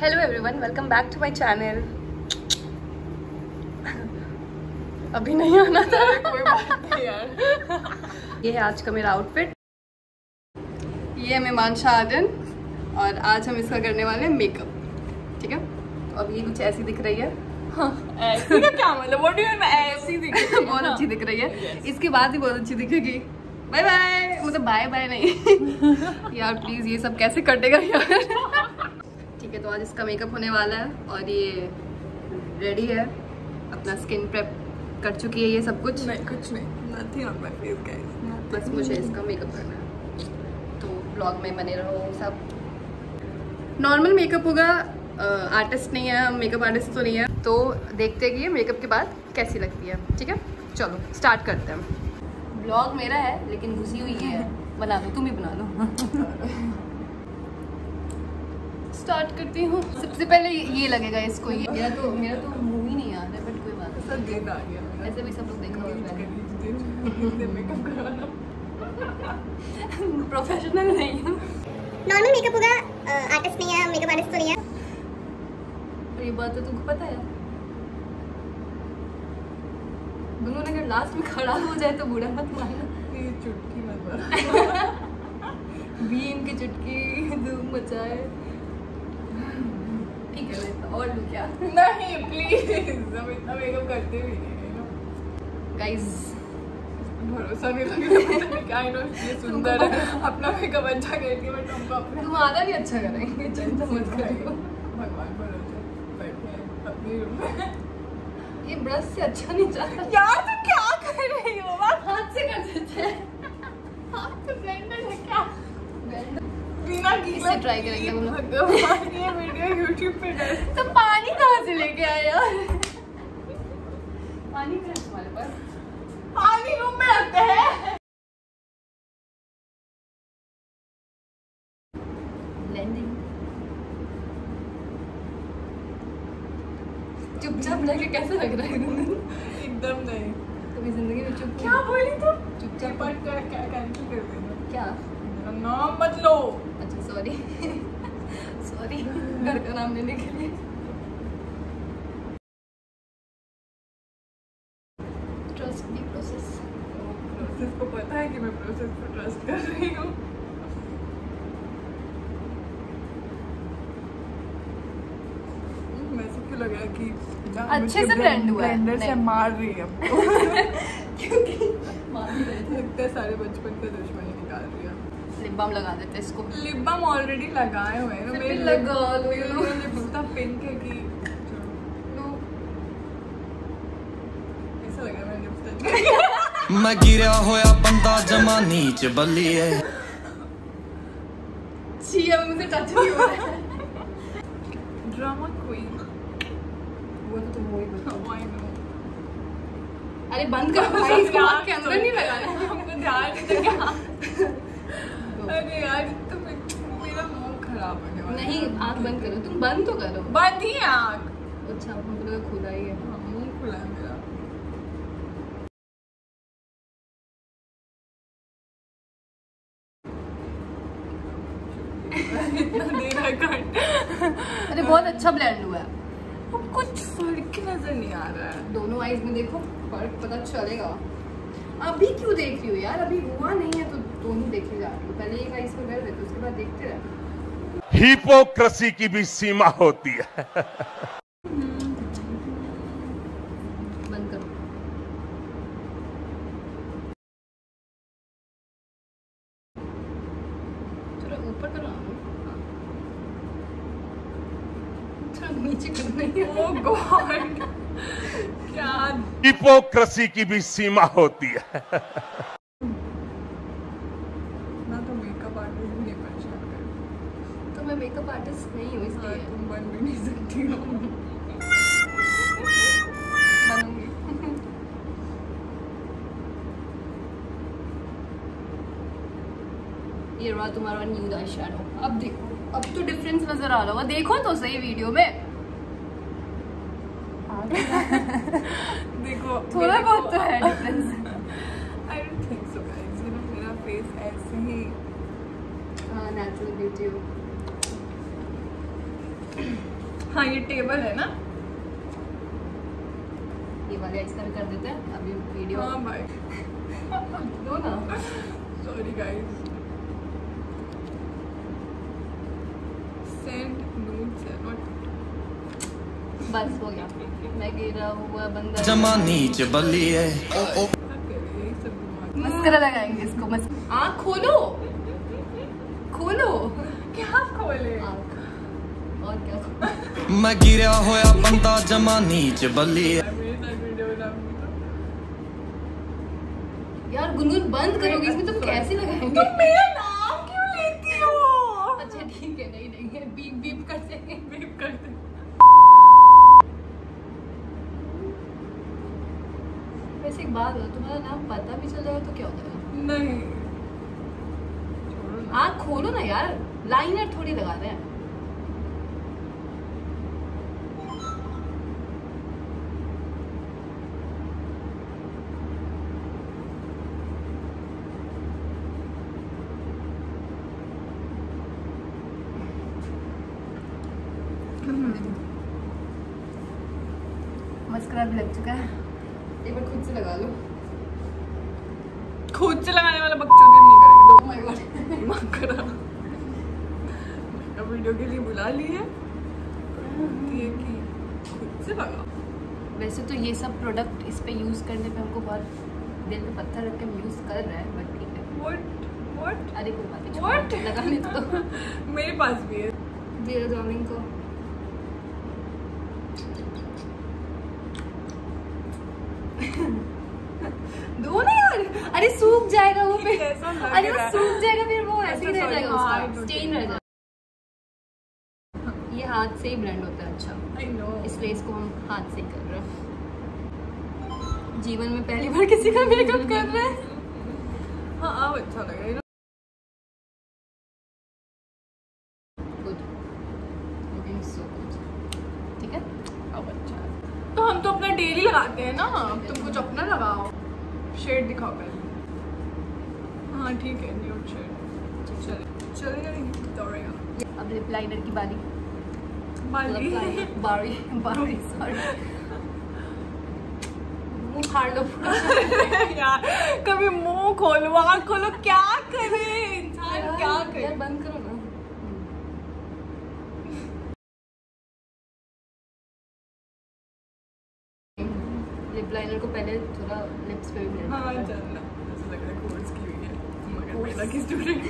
Hello everyone welcome back to my channel अभी नहीं आना था। कोई बात नहीं यार। ये है आज का मेरा आउटफिट ये है मेहमान शाह आदन और आज हम इसका करने वाले हैं मेकअप ठीक है? तो अब ये कुछ ऐसी दिख रही है। ऐसे? का क्या मतलब? व्हाट डू यू मीन ऐसी दिख रही है? बहुत अच्छी दिख रही है। इसके बाद ही बहुत अच्छी दिखेगी। बाय बाय मतलब बाय बाय नहीं। यार प्लीज़ ये सब कैसे कटेगा यार? ठीक है तो आज इसका मेकअप होने वाला है और ये रेडी है। अपना स्किन प्रेप कर चुकी है ये सब कुछ। नहीं कुछ नहीं। Nothing on my face guys बस मुझे इसका मेकअप करना है। तो ब्लॉग में बने रहो सब। नॉर्मल मेकअप होगा। आर्टिस्ट नहीं है मेकअप आर्टिस्ट तो नहीं है। तो देखते हैं कि मेकअप के बाद कैसी लगती है। ठीक है? चलो स्टार्ट करते हैं। ब्लॉग मेरा है लेकिन घुसी हुई है। बना दो तुम ही बना लो। स्टार्ट करती हूँ। सबसे पहले ये लगेगा इसको ये। मेरा तो मेरा तो मुँह ही नहीं आ रहा है बट कोई बात सब गेट आ गया ऐसे भी सब लोग देखा प्रोफेशनल नहीं हूँ। नॉर्मल मेकअप होगा आर्टिस्ट नहीं है मेकअप आर्टिस्ट तो नहीं है। ये बात तो तुमको पता है। दोनों ने अगर लास्ट में खड़ा हो जाए तो बुरा मत मानना ये चुटकी मत बना भीम की चुटकी धूम मचाए। ठीक है और लूँ क्या? नहीं प्लीज़ हम इतना मेकअप करते भी नहीं है। गाइस भरोसा नहीं लगता क्या नो ये सुंदर है। अपना मेकअप अच्छा करती बट हमको अपना तुम्हारा भी अच्छा करेंगे चिंता मत करो। भगवान भरोसे बैठे अपने रूम में ये ब्रश से अच्छा नहीं जाता यार तू क्या कर रही हो? हाथ से कर देते हैं। हाथ से ब्लेंडर है क्या? बिना इससे try करेंगे हम लोग। ये वीडियो YouTube पे डाल। तो पानी कहाँ से लेके आए यार पानी कहाँ है तुम्हारे पास? पानी रूम में रखते हैं। ब्लेंडिंग चुपचाप के कैसा लग रहा है एकदम नहीं। कभी ज़िंदगी में चुप क्या बोली तुम? चुपचाप। कर क्या कैंसिल कर देना क्या? नाम मत लो अच्छा सॉरी सॉरी घर का नाम लेने के लिए। ट्रस्ट दी प्रोसेस प्रोसेस को पता है कि मैं प्रोसेस पर ट्रस्ट कर रही हूँ। लग रहा है कि अच्छे से हुआ है। से मार रही है हमको। क्योंकि लगता है सारे बचपन का दुश्मनी निकाल रही है बाम लगा देते इसको। लिप बाम ऑलरेडी लगाए हुए हैं मेरे लगा लो यू नो लिप्स तो का पिंक है कि लो। ऐसा लग रहा है मेरे लिप्स मैं गिरा होया बंदा जमा नीच बल्ली है। छी अब मुझे टच नहीं हो रहा ड्रामा क्वीन वो तो तुम वही बताओ आई नो अरे बंद करो भाई इसको के अंदर नहीं लगाना। हमको ध्यान अरे यार तो मेरा मुँह खराब होने वाला नहीं आँख बंद करो तुम बंद तो करो। बंद ही है आँख। अच्छा हमको लगा खुला ही है। हाँ, मुँह खुला है मेरा। देर है। अरे बहुत अच्छा ब्लेंड हुआ है। कुछ फ़र्क नज़र नहीं आ रहा है। दोनों आईज में देखो फ़र्क पता चलेगा। अभी क्यों देख रही हो यार? अभी हुआ नहीं है तो दोनों देखे जा रही हो। पहले एक आईज को कर देते उसके बाद देखते रहे। हिपोक्रेसी की भी सीमा होती है। बंद करो। थोड़ा ऊपर करो हाँ। नीचे करना है ओ गॉड क्या हिपोक्रेसी की भी सीमा होती है। ना तो मेकअप आर्टिस्ट भी नहीं परेशान कर तो मैं मेकअप आर्टिस्ट नहीं हूँ इसलिए। तुम बन भी नहीं सकती बनूँगी। ये रहा तुम्हारा न्यू आई शैडो अब देखो अब तो डिफरेंस नज़र आ रहा होगा। देखो तो सही वीडियो में। थोड़ा बहुत तो है difference I don't think so guys you know मेरा फेस ऐसे ही हाँ नेचुरल ब्यूटी हो। हाँ ये टेबल है ना? ये वाले इसका भी कर देते हैं अभी वीडियो हाँ भाई दो ना। Sorry guys send nudes not बस हो गया। मैं गिरा हुआ बंदा जमानी च बल्लिए यही सब दिमाग मस्करा लगाएँगे इसको मस आँख खोलो। खोलो। क्या खोले? और क्या? मैं गिरा हुआ बंदा जमानी च बल्लिए मेरे साथ वीडियो बनाऊँगी तो यार गुनगुन बंद करोगे इसमें तुम कैसे लगाएँगे? तुम मेरा नाम क्यों लेती हो अच्छा ठीक है नहीं नहीं है बीप बीप कर देंगे बीप करते बात हो तुम्हारा नाम पता भी चल जाएगा तो क्या हो? जाएगा नहीं ना। आँख खोलो ना यार। लाइनर थोड़ी लगा रहे हैं। मस्करा भी लग चुका है। एक बार खुद से लगा लो। खुद से लगाने वाला बकचोदी हम नहीं करेंगे। दो my God. दिमाग खराब। अब वीडियो के लिए बुला ली है। ये कि खुद से लगा वैसे तो ये सब प्रोडक्ट इस पे यूज़ करने पे हमको बहुत दिल पे पत्थर रख के हम यूज़ कर रहे हैं बट ठीक है। व्हाट व्हाट अरे कोई बात नहीं? छोड़ो, लगाने तो मेरे पास भी है। दो डार्लिंग को दो ना यार अरे सूख जाएगा वो फिर। अरे वो सूख जाएगा फिर वो ऐसे ही रह जाएगा हाँ, उसका। स्टेन रह जाएगा। ये हाथ से ही ब्लेंड होता है अच्छा। इसलिए इसको हम हाथ से कर रहे हैं। जीवन में पहली बार किसी का मेकअप कर रहे हैं। हाँ अच्छा लग है। ठीक है? अब अच्छा। तो हम तो अपना डेली लगाते हैं ना। तुम कुछ अपना लगाओ। शेड दिखाओ पहले। हाँ ठीक है न्यूड शेड चले। चलेगा नहीं दौड़ेगा। अब लिप लाइनर की बारी। बाली मतलब बारी बारी सॉरी मुँह फाड़ लो। यार कभी मुँह खोलो आँख खोलो क्या करे? इंसान क्या करे? यार बंद करो ना। लिप लाइनर को पहले थोड़ा लिप्स पे भी हाँ है। चलना ऐसा लग रहा है मगर मेरा की स्टूडेंट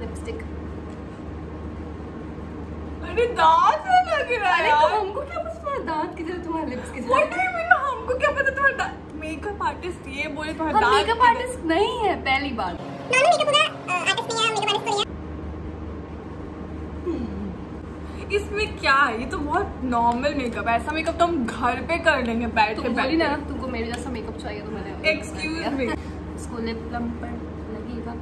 लिपस्टिक अरे दांत में लग रहा है अरे तो हमको क्या पता तुम्हारा दांत किधर तुम्हारे लिप्स किधर What do you mean? हमको क्या पता तुम्हारा दांत? मेकअप आर्टिस्ट ये बोले तुम्हारा हम दांत मेकअप आर्टिस्ट नहीं है पहली बार नॉर्मल मेकअप होगा आर्टिस्ट नहीं है मेकअप आर्टिस्ट तो नहीं है। इसमें क्या है? ये तो बहुत नॉर्मल मेकअप है। ऐसा मेकअप तो हम घर पे कर लेंगे बैठ के बैठ। ना तुमको मेरे जैसा मेकअप चाहिए तो मैंने एक्सक्यूज मी इसको लिप प्लम पर लगेगा।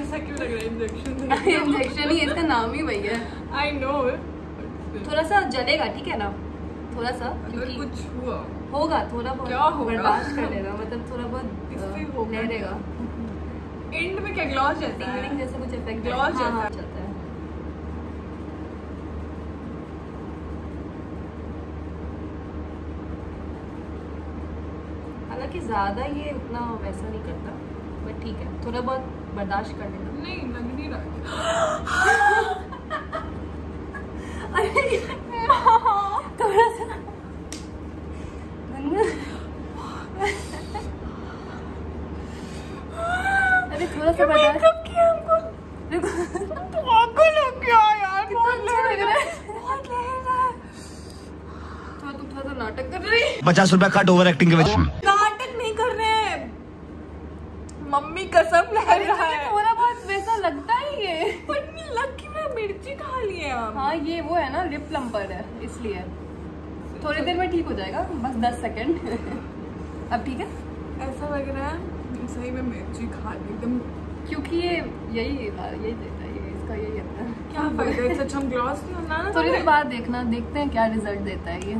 ऐसा क्यों लग रहा है इंजेक्शन इंजेक्शन ही इसका नाम ही वही है। आई नो थोड़ा सा जलेगा ठीक है ना? थोड़ा सा क्योंकि कुछ हुआ। होगा थोड़ा बहुत क्या होगा? बर्दाश्त कर लेना मतलब थोड़ा बहुत इससे होगा लहरेगा एंड में क्या ग्लॉस जैसा है? जैसा कुछ इफ़ेक्ट Gloss हाँ, हाँ, जैसा? चलता है हालाँकि ज़्यादा ये उतना वैसा नहीं करता बट ठीक है थोड़ा बहुत बर्दाश्त कर लेना नहीं लग नहीं थोड़ा सा। अरे थोड़ा सा बर्दाश्त। किया हमको? रही पचास रुपया कट ओवर एक्टिंग के वजह से नाटक नहीं कर रहे हैं मम्मी कसम ले अरे रहा है। थोड़ा बहुत वैसा लगता ही है। बट मैं लग की मैं मिर्ची खा लिए हम हाँ ये वो है ना लिप प्लम्पर है इसलिए। थोड़ी देर में ठीक हो जाएगा बस दस सेकेंड अब ठीक है? ऐसा लग रहा है सही में मिर्ची खा ली एकदम। क्योंकि ये यही यही देता है इसका यही है। क्या फ़ायदा है अच्छा हम ग्लॉस नहीं लाना थोड़ी देर बाद देखना देखते हैं क्या रिज़ल्ट देता है ये।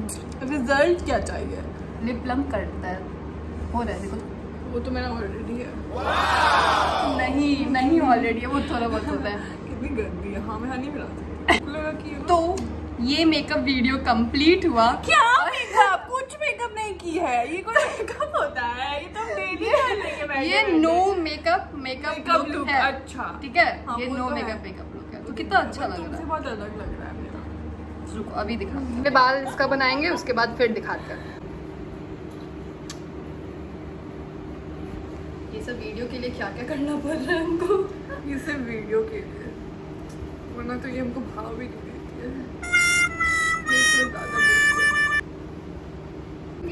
रिज़ल्ट क्या चाहिए? लिप प्लम्प करता है हो रहा है देखो। वो तो मेरा ऑलरेडी है। नहीं नहीं ऑलरेडी है वो थोड़ा बहुत होता है। कितनी गंदी है। हाँ मैं हनी मिला। सकती कि तो ये मेकअप वीडियो कंप्लीट हुआ। क्या मेकअप कुछ मेकअप नहीं की है। ये कोई मेकअप होता है? ये तो करने ये नो मेकअप मेकअप लुक है। अच्छा। ठीक है? हाँ, ये नो मेकअप मेकअप लुक है। तो कितना अच्छा लग रहा है। बहुत अलग लग रहा है मेरा। रुको अभी दिखाते हैं बाल इसका बनाएँगे उसके बाद फिर दिखाते हैं। ये सब वीडियो के लिए क्या क्या करना पड़ रहा है हमको? ये सिर्फ़ वीडियो के लिए। वरना तो ये हमको भाव भी नहीं देती है।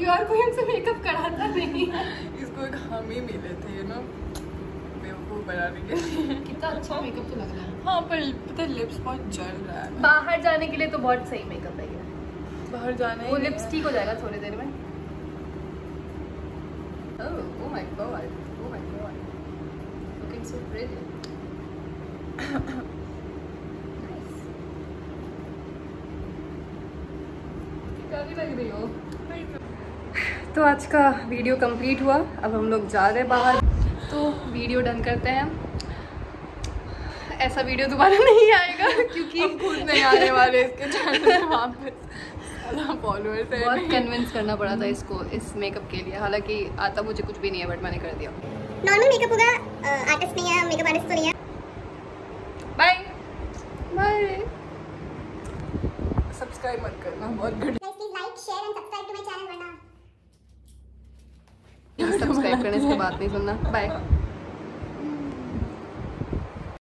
यार कोई हमसे मेकअप कराता नहीं है। इसको एक हम ही मिले थे यू नो बेवकूफ़ बनाने के लिए कितना अच्छा मेकअप तो लग रहा है। हाँ पर पता है लिप्स बहुत जल रहा है बाहर जाने के लिए तो बहुत सही मेकअप है ये। बाहर जाना वो लिप्स ठीक हो जाएगा थोड़ी देर में। Oh, oh my. Oh my god. So pretty. nice. तो आज का वीडियो कंप्लीट हुआ। अब हम लोग जा रहे हैं बाहर। तो वीडियो डन करते हैं। ऐसा वीडियो दोबारा नहीं आएगा क्योंकि खुद नहीं आने वाले इसके चैनल वापस। फॉलोअर्स बहुत कन्विंस करना पड़ा था इसको इस मेकअप के लिए। हालाँकि आता मुझे कुछ भी नहीं है बट मैंने कर दिया। नॉर्मल मेकअप होगा। आर्टिस्ट नहीं है मेकअप आर्टिस्ट तो नहीं है। बाय बाय सब्सक्राइब मत करना बहुत good guys please like share and subscribe to my channel वरना। सब्सक्राइब करने से बात नहीं सुनना। बाय